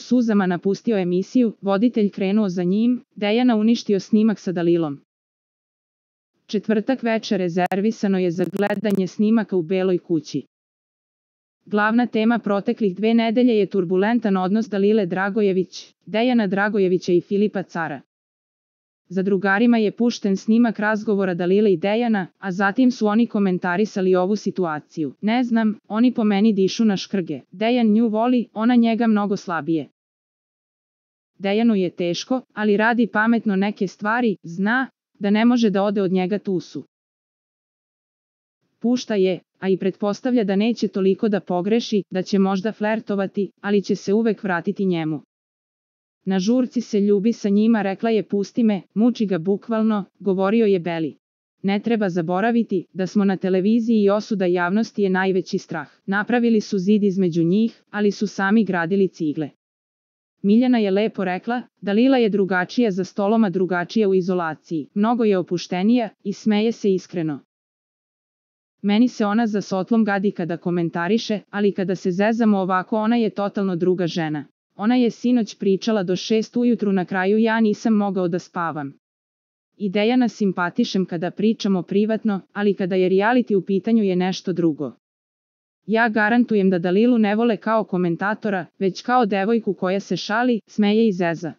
suzama napustio emisiju, voditelj krenuo za njim, Dejana uništio snimak sa Dalilom. Četvrtak veče rezervisano je za gledanje snimaka u Beloj kući. Glavna tema proteklih dve nedelje je turbulentan odnos Dalile Dragojević, Dejana Dragojevića i Filipa Cara. Za drugarima je pušten snimak razgovora Dalile i Dejana, a zatim su oni komentarisali ovu situaciju. Ne znam, oni po meni dišu na škrge. Dejan nju voli, ona njega mnogo slabije. Dejanu je teško, ali radi pametno neke stvari, zna da ne može da ode od njega tusu. Pušta je, a i pretpostavlja da neće toliko da pogreši, da će možda flertovati, ali će se uvek vratiti njemu. Na žurci se ljubi sa njima, rekla je pusti me, muči ga bukvalno, govorio je Beli. Ne treba zaboraviti da smo na televiziji i osuda javnosti je najveći strah. Napravili su zid između njih, ali su sami gradili cigle. Miljana je lepo rekla, da Lila je drugačija za stoloma drugačija u izolaciji, mnogo je opuštenija i smeje se iskreno. Meni se ona za sotlom gadi kada komentariše, ali kada se zezamo ovako ona je totalno druga žena. Ona je sinoć pričala do šest ujutru na kraju ja nisam mogao da spavam. Ideja na simpatišem kada pričamo privatno, ali kada je reality u pitanju je nešto drugo. Ja garantujem da Dalilu ne vole kao komentatora, već kao devojku koja se šali, smeje i zeza.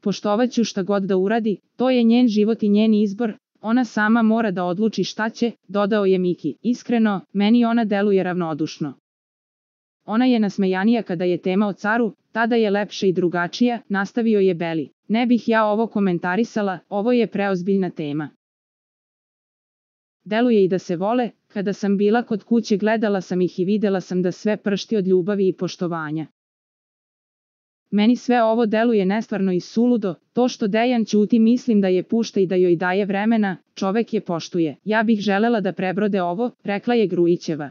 Poštovaću šta god da uradi, to je njen život i njen izbor, ona sama mora da odluči šta će, dodao je Miki. Iskreno, meni ona deluje ravnodušno. Ona je nasmejanija kada je tema o caru, tada je lepša i drugačija, nastavio je Beli. Ne bih ja ovo komentarisala, ovo je preozbiljna tema. Deluje i da se vole, kada sam bila kod kuće gledala sam ih i videla sam da sve pršti od ljubavi i poštovanja. Meni sve ovo deluje nestvarno i suludo, to što Dejan ćuti mislim da je pušta i da joj daje vremena, čovek je poštuje. Ja bih želela da prebrode ovo, rekla je Grujićeva.